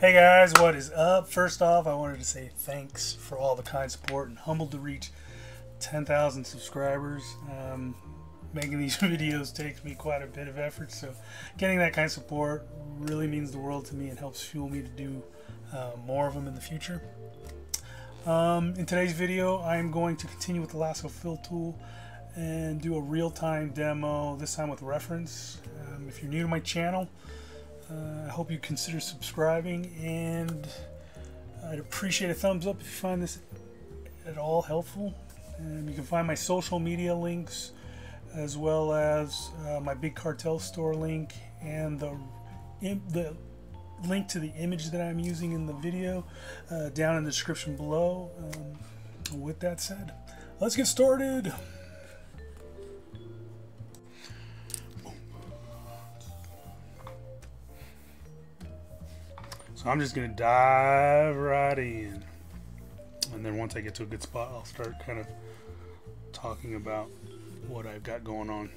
Hey guys, what is up? First off, I wanted to say thanks for all the kind support and humbled to reach 10,000 subscribers. Um, making these videos takes me quite a bit of effort, so getting that kind of support really means the world to me and helps fuel me to do uh, more of them in the future. Um, in today's video, I'm going to continue with the lasso fill tool and do a real-time demo, this time with reference. Um, if you're new to my channel, uh, I hope you consider subscribing and I'd appreciate a thumbs up if you find this at all helpful. And you can find my social media links as well as uh, my big cartel store link and the the link to the image that I'm using in the video uh, down in the description below. Um, with that said, let's get started. I'm just going to dive right in. And then once I get to a good spot, I'll start kind of talking about what I've got going on.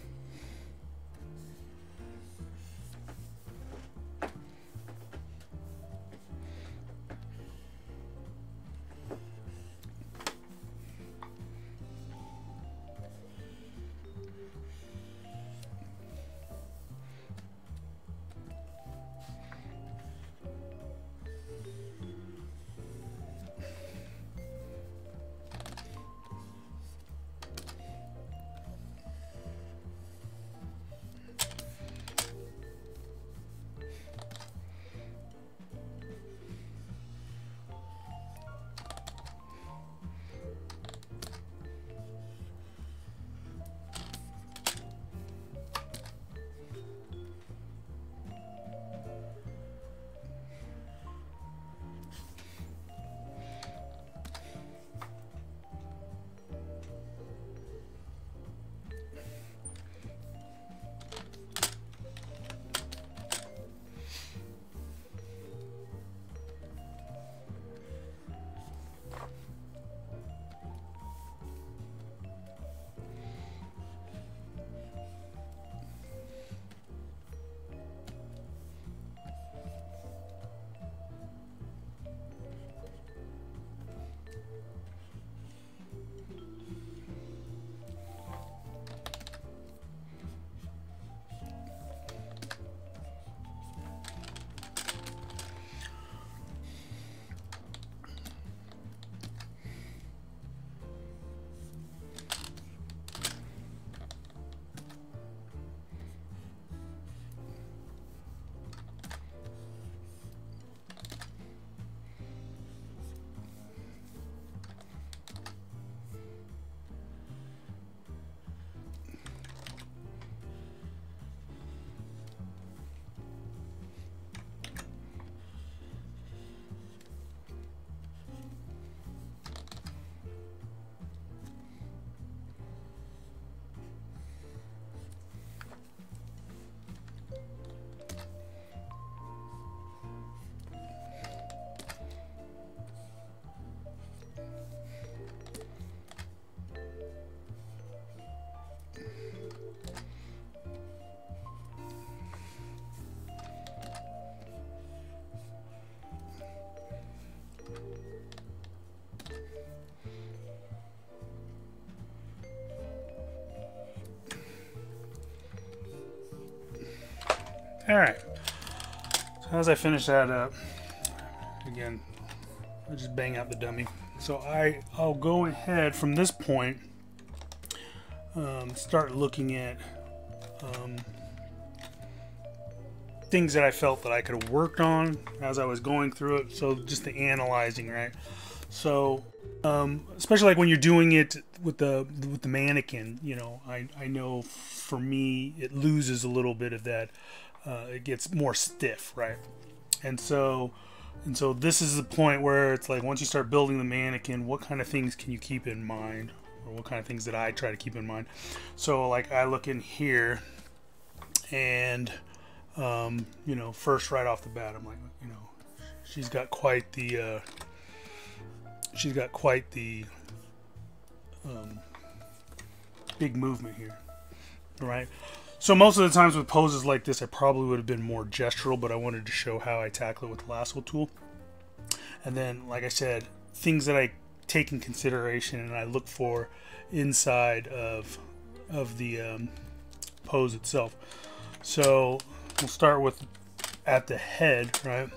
All right. So as I finish that up, again, I just bang out the dummy. So I, I'll go ahead from this point, um, start looking at um, things that I felt that I could have worked on as I was going through it. So just the analyzing, right? So um, especially like when you're doing it with the with the mannequin, you know, I, I know for me it loses a little bit of that uh, it gets more stiff, right? And so, and so this is the point where it's like once you start building the mannequin, what kind of things can you keep in mind, or what kind of things that I try to keep in mind? So, like I look in here, and um, you know, first right off the bat, I'm like, you know, she's got quite the, uh, she's got quite the um, big movement here, right? So most of the times with poses like this, I probably would have been more gestural, but I wanted to show how I tackle it with the lasso tool. And then, like I said, things that I take in consideration and I look for inside of of the um, pose itself. So we'll start with at the head, right?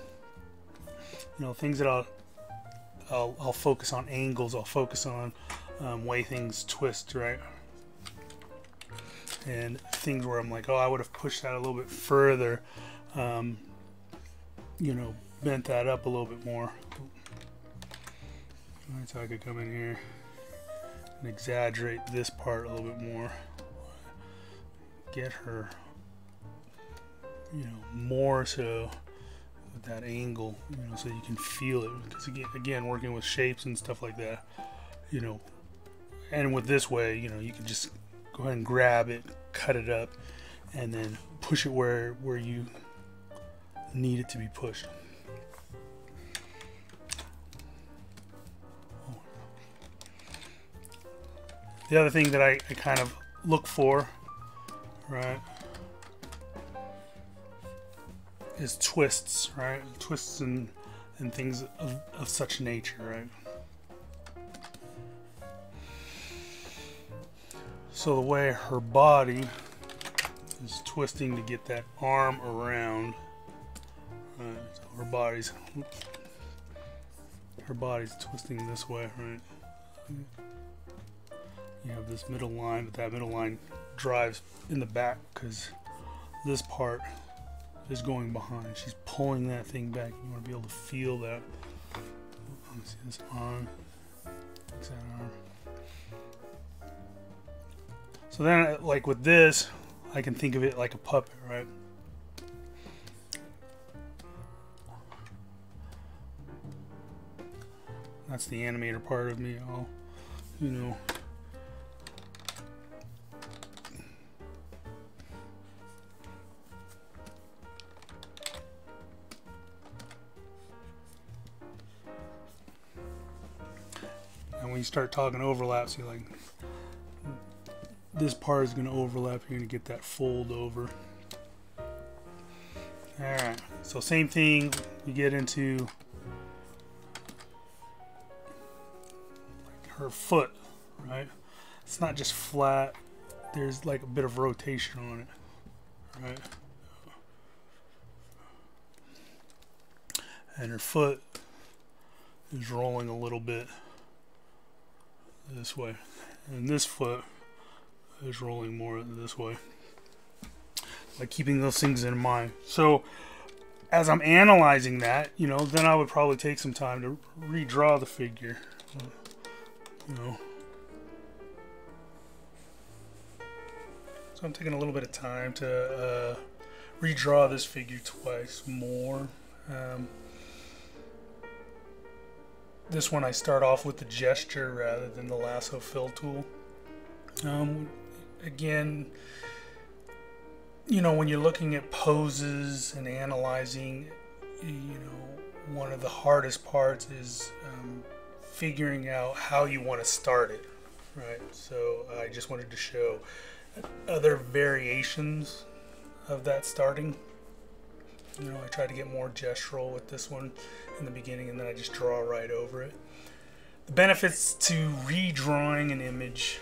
You know, things that I'll I'll, I'll focus on angles. I'll focus on um, way things twist, right? And things where I'm like, oh, I would have pushed that a little bit further. Um, you know, bent that up a little bit more. Right, so I could come in here and exaggerate this part a little bit more. Get her, you know, more so with that angle, you know, so you can feel it. Because again, again, working with shapes and stuff like that, you know, and with this way, you know, you can just go ahead and grab it, cut it up, and then push it where where you need it to be pushed. The other thing that I, I kind of look for, right, is twists, right? Twists and, and things of, of such nature, right? So the way her body is twisting to get that arm around, right? So her body's her body's twisting this way, right? you have this middle line, but that middle line drives in the back because this part is going behind. She's pulling that thing back. You want to be able to feel that. Let me see this arm. That arm? So then, like with this, I can think of it like a puppet, right? That's the animator part of me. I'll, you know, and when you start talking overlaps, you're like, this part is going to overlap. You're going to get that fold over. Alright, so same thing. You get into her foot, right? It's not just flat. There's like a bit of rotation on it, right? And her foot is rolling a little bit this way. And this foot is rolling more this way. Like keeping those things in mind. So as I'm analyzing that, you know, then I would probably take some time to redraw the figure. You know. So I'm taking a little bit of time to uh, redraw this figure twice more. Um, this one I start off with the gesture rather than the lasso fill tool. Um, again, you know, when you're looking at poses and analyzing, you know, one of the hardest parts is um, figuring out how you want to start it, right? So I just wanted to show other variations of that starting. You know, I tried to get more gestural with this one in the beginning and then I just draw right over it. The benefits to redrawing an image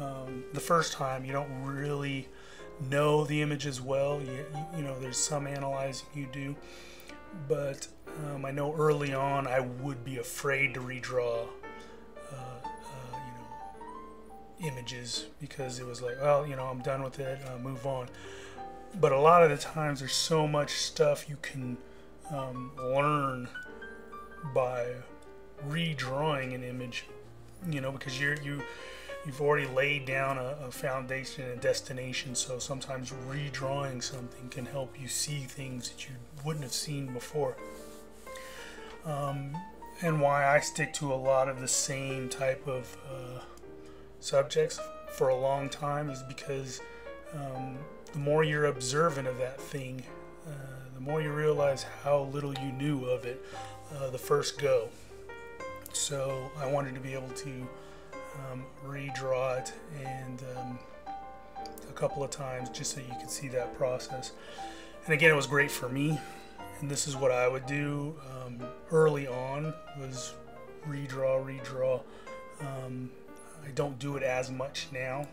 um, the first time, you don't really know the image as well. You, you know, there's some analyzing you do, but um, I know early on I would be afraid to redraw, uh, uh, you know, images because it was like, well, you know, I'm done with it, uh, move on. But a lot of the times, there's so much stuff you can um, learn by redrawing an image, you know, because you're you you've already laid down a, a, foundation and destination. So sometimes redrawing something can help you see things that you wouldn't have seen before. Um, and why I stick to a lot of the same type of uh, subjects for a long time is because um, the more you're observant of that thing, uh, the more you realize how little you knew of it uh, the first go. So I wanted to be able to um, redraw it and um, a couple of times just so you could see that process. And again, it was great for me. And this is what I would do um, early on was redraw, redraw. Um, I don't do it as much now,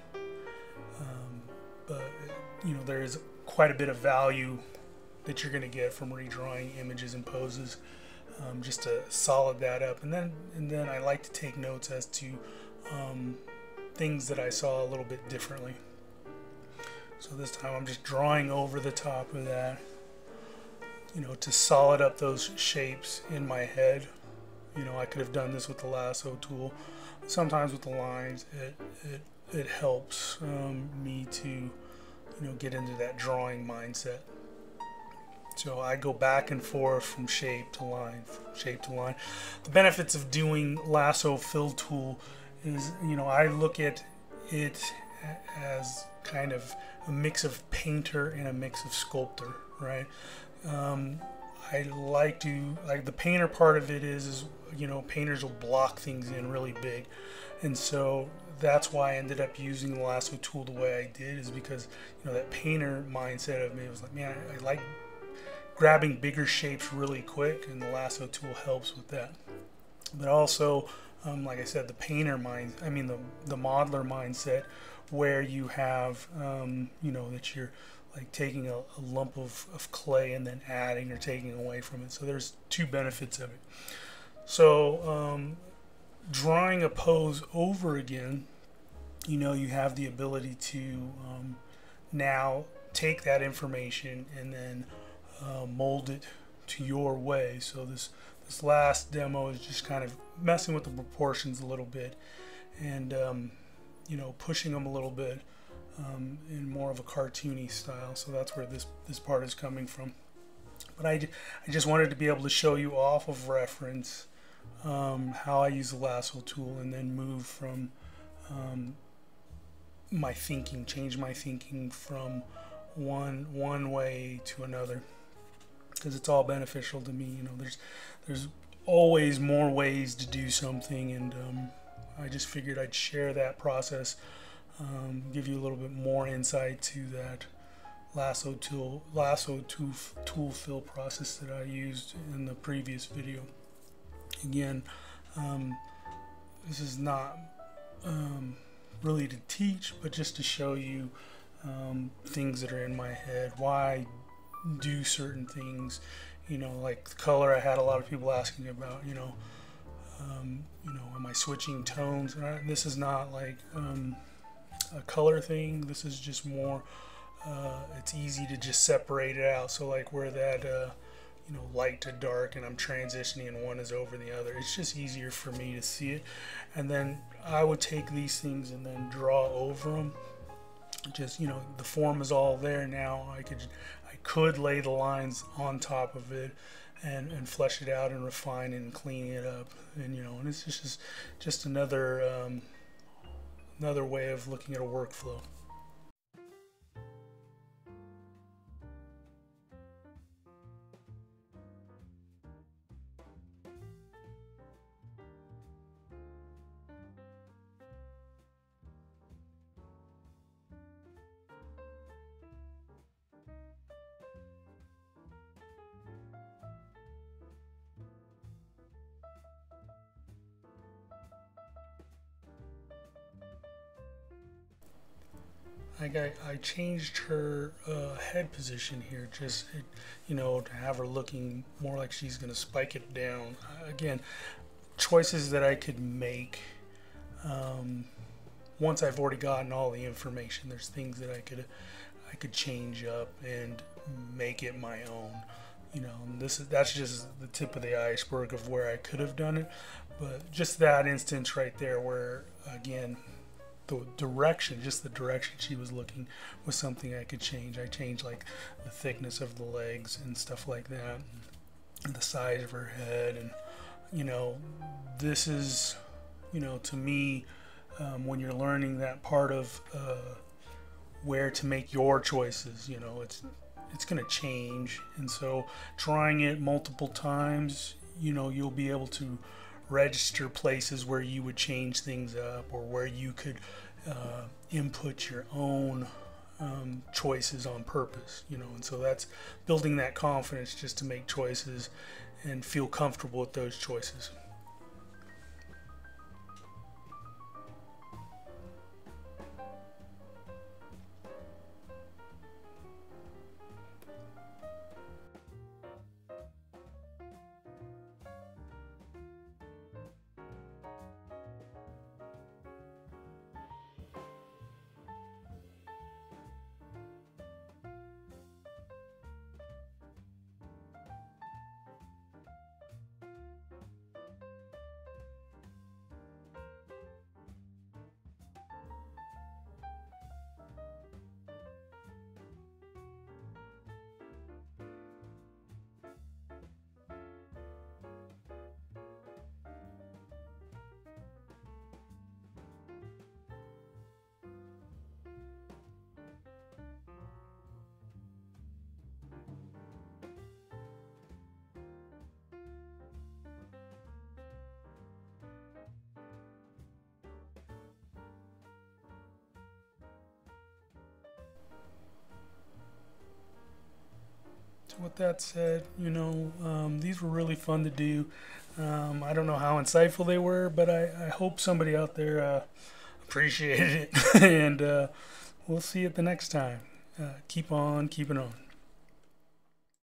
um, but you know there is quite a bit of value that you're going to get from redrawing images and poses um, just to solid that up. And then and then I like to take notes as to um, things that I saw a little bit differently. So this time I'm just drawing over the top of that, you know, to solid up those shapes in my head. You know, I could have done this with the lasso tool. Sometimes with the lines, it, it, it helps um, me to, you know, get into that drawing mindset. So I go back and forth from shape to line, shape to line. The benefits of doing lasso fill tool is, you know, I look at it as kind of a mix of painter and a mix of sculptor, right? Um, I like to like the painter part of it is, is you know painters will block things in really big, and so that's why I ended up using the lasso tool the way I did is because you know that painter mindset of me was like man I, I like grabbing bigger shapes really quick, and the lasso tool helps with that. But also, um, like I said, the painter mind, I mean the, the modeler mindset, where you have, um, you know, that you're like taking a, a, lump of, of clay and then adding or taking away from it. So there's two benefits of it. So um, drawing a pose over again, you know, you have the ability to um, now take that information and then uh, mold it to your way. So this this last demo is just kind of messing with the proportions a little bit and um, you know pushing them a little bit um, in more of a cartoony style. So that's where this this part is coming from. But I, I just wanted to be able to show you off of reference um, how I use the lasso tool and then move from um, my thinking, change my thinking from one one way to another because it's all beneficial to me. You know, there's there's always more ways to do something, and um, I just figured I'd share that process, um, give you a little bit more insight to that lasso tool lasso tool, tool fill process that I used in the previous video. Again, um, this is not um, really to teach, but just to show you um, things that are in my head, why do certain things. You know, like the color. I had a lot of people asking about. You know, um, you know, am I switching tones? This is not like um, a color thing. This is just more. Uh, it's easy to just separate it out. So like where that. Uh, you know, light to dark, and I'm transitioning, and one is over the other. It's just easier for me to see it. And then I would take these things and then draw over them. Just you know, the form is all there now. I could could lay the lines on top of it and, and flesh it out and refine and clean it up. And you know and it's just just another um, another way of looking at a workflow like I, I changed her uh, head position here just you know to have her looking more like she's gonna spike it down. Again choices that I could make um, once I've already gotten all the information there's things that I could I could change up and make it my own you know this is that's just the tip of the iceberg of where I could have done it. But just that instance right there where again the direction, just the direction she was looking, was something I could change. I changed like the thickness of the legs and stuff like that, and the size of her head, and you know, this is, you know, to me, um, when you're learning that part of uh, where to make your choices, you know, it's it's going to change, and so trying it multiple times, you know, you'll be able to register places where you would change things up or where you could uh, input your own um, choices on purpose, you know, and so that's building that confidence just to make choices and feel comfortable with those choices. With that said, you know, um, these were really fun to do. Um, I don't know how insightful they were, but I, I hope somebody out there uh, appreciated it. and uh, we'll see you the next time. Uh, keep on keeping on.